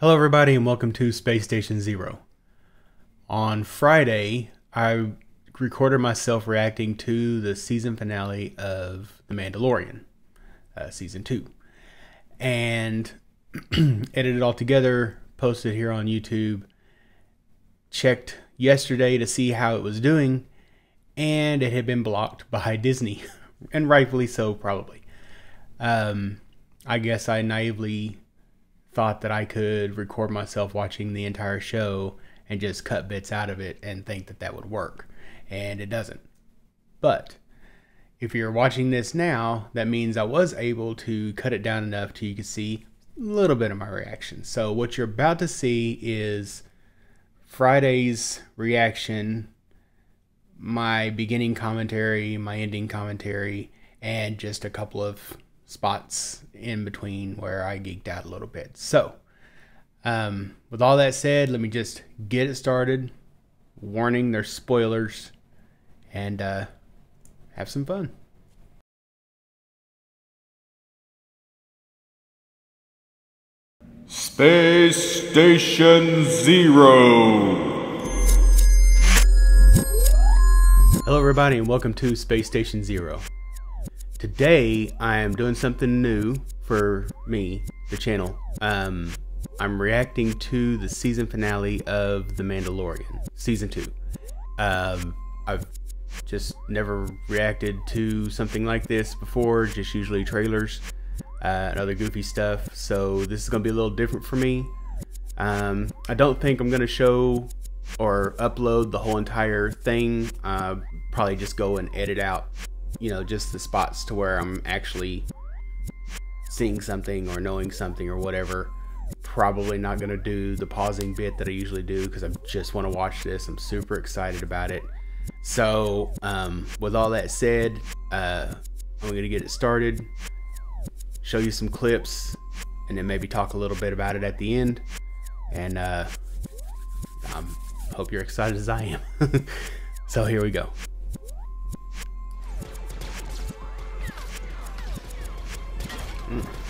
Hello, everybody, and welcome to Space Station Zero. On Friday, I recorded myself reacting to the season finale of The Mandalorian, uh, season two, and edited it all together, posted here on YouTube. Checked yesterday to see how it was doing, and it had been blocked by Disney, and rightfully so, probably. Um, I guess I naively thought that I could record myself watching the entire show and just cut bits out of it and think that that would work. And it doesn't. But if you're watching this now, that means I was able to cut it down enough to you can see a little bit of my reaction. So what you're about to see is Friday's reaction, my beginning commentary, my ending commentary, and just a couple of spots in between where I geeked out a little bit. So, um, with all that said, let me just get it started. Warning, there's spoilers, and uh, have some fun. Space Station Zero. Hello, everybody, and welcome to Space Station Zero. Today, I am doing something new for me, the channel. Um, I'm reacting to the season finale of The Mandalorian, season two. Um, I've just never reacted to something like this before, just usually trailers uh, and other goofy stuff. So this is going to be a little different for me. Um, I don't think I'm going to show or upload the whole entire thing. Uh, probably just go and edit out, you know, just the spots to where I'm actually seeing something or knowing something or whatever. Probably not going to do the pausing bit that I usually do because I just want to watch this. I'm super excited about it. So, um, with all that said, uh, I'm going to get it started show you some clips, and then maybe talk a little bit about it at the end. And uh, I hope you're excited as I am. so here we go.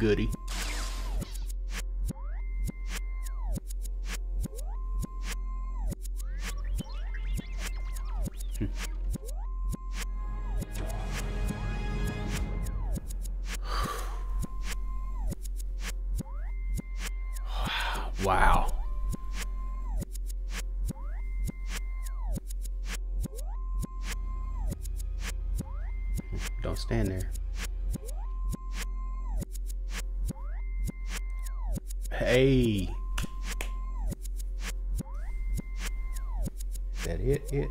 Goody. Wow. Don't stand there. Hey. Is that it? It?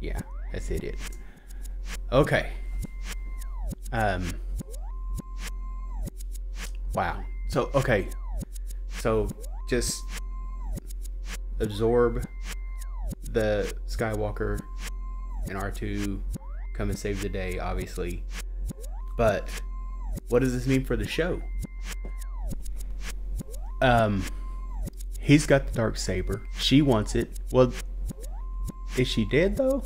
Yeah, that's it. It. Okay. Um. Wow. So, okay. So just absorb the Skywalker and R2 come and save the day, obviously. But what does this mean for the show? Um, he's got the dark saber. She wants it. Well, is she dead though?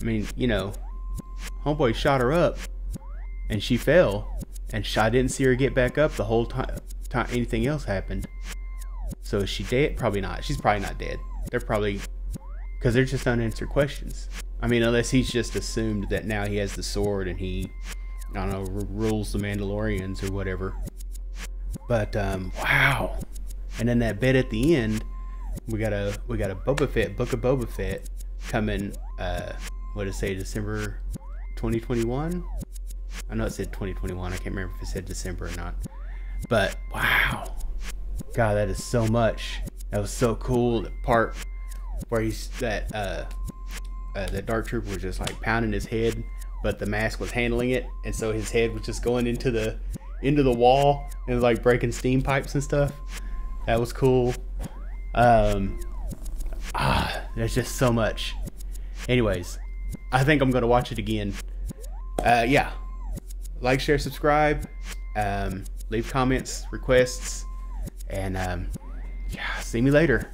I mean, you know, homeboy shot her up, and she fell and I didn't see her get back up the whole time. time anything else happened. So is she dead? Probably not. She's probably not dead. They're probably because they're just unanswered questions. I mean, unless he's just assumed that now he has the sword and he, I don't know, rules the Mandalorians or whatever. But um, wow! And then that bit at the end, we got a we got a Boba Fett book of Boba Fett coming. Uh, what did it say? December 2021. I know it said 2021. I can't remember if it said December or not. But wow, God, that is so much. That was so cool. The part where he's that uh, uh the dark trooper was just like pounding his head but the mask was handling it, and so his head was just going into the into the wall and like breaking steam pipes and stuff. That was cool. Um, ah, there's just so much. Anyways, I think I'm gonna watch it again. Uh, yeah, like, share, subscribe, um, leave comments, requests, and um, yeah, see me later.